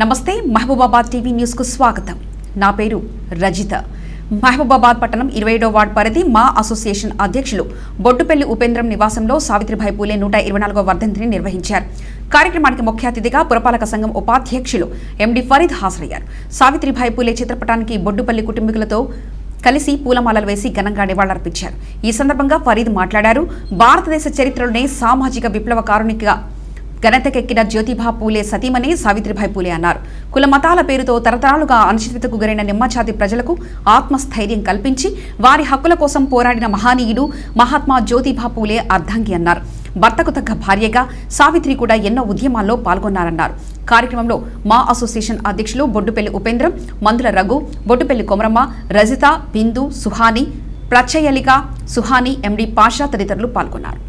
నమస్తే మహబూబాబాద్ టీవీ న్యూస్కు స్వాగతం. నా పేరు రజిత. మహబూబాబాద్ పట్టణం ఇరవై ఏడో వార్డు పరిధి మా అసోసియేషన్ అధ్యక్షులు బొడ్డుపల్లి ఉపేంద్రం నివాసంలో సావిత్రిబాయి పూలే నూట ఇరవై నాలుగో వర్ధంతిని నిర్వహించారు. కార్యక్రమానికి ముఖ్య అతిథిగా పురపాలక సంఘం ఉపాధ్యక్షులు ఎండి ఫరీద్ హాజరయ్యారు. సావిత్రిబాయి పూలే చిత్రపటానికి బొడ్డుపల్లి కుటుంబీకులతో కలిసి పూలమాలలు వేసి ఘనంగా నివాళులర్పించారు. ఈ సందర్భంగా ఫరీద్ మాట్లాడారు. భారతదేశ చరిత్రలోనే సామాజిక విప్లవకారునిగా ఘనతకెక్కిన జ్యోతిబా పూలే సతీమణి సావిత్రిబాయి పూలే అన్నారు. కుల మతాల పేరుతో తరతరాలుగా అనిశ్చితకు గురైన నిమ్మజాతి ప్రజలకు ఆత్మస్థైర్యం కల్పించి వారి హక్కుల కోసం పోరాడిన మహానీయుడు మహాత్మా జ్యోతిబా పూలే అర్ధంగి అన్నారు. భర్తకు తగ్గ భార్యగా సావిత్రి కూడా ఎన్నో ఉద్యమాల్లో పాల్గొన్నారన్నారు. కార్యక్రమంలో మా అసోసియేషన్ అధ్యక్షులు బొడ్డుపల్లి ఉపేంద్రం మందుల రఘు బొడ్డుపల్లి కొమరమ్మ రజిత బిందు సుహాని ప్రచయలిక సుహాని ఎండి పాషా తదితరులు పాల్గొన్నారు.